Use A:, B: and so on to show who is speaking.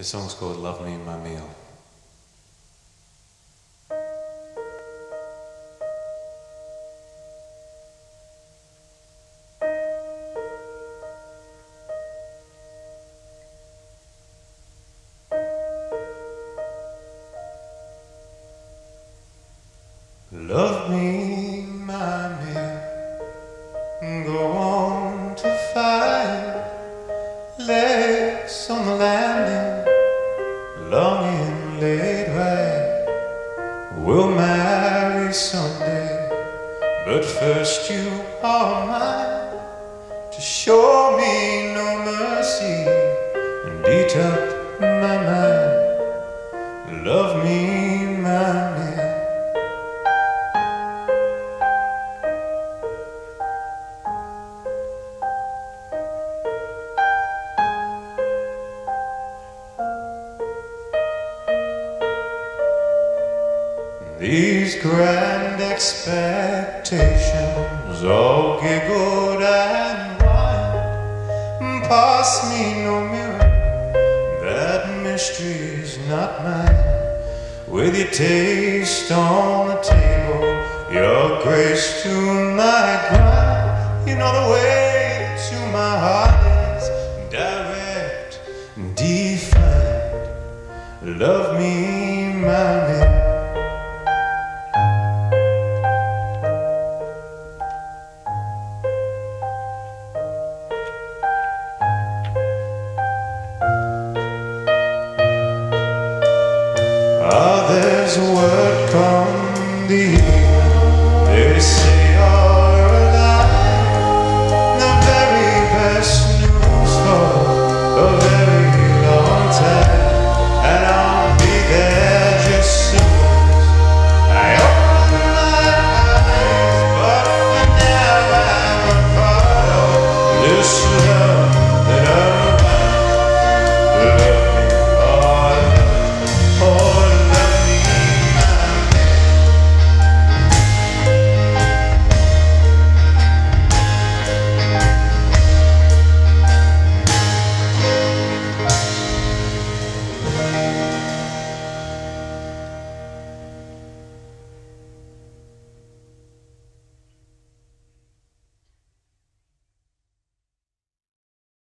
A: This song's called Love Me My Meal. Love me, my meal. Go longing laid right. We'll marry someday, but first you are mine to show me no mercy and eat up my mind. These grand expectations all giggled and whined. Pass me no mirror, that mystery's not mine. With your taste on the table, your grace to my grind. You know the way to my heart is direct, defined. Love me, my man. There's a word the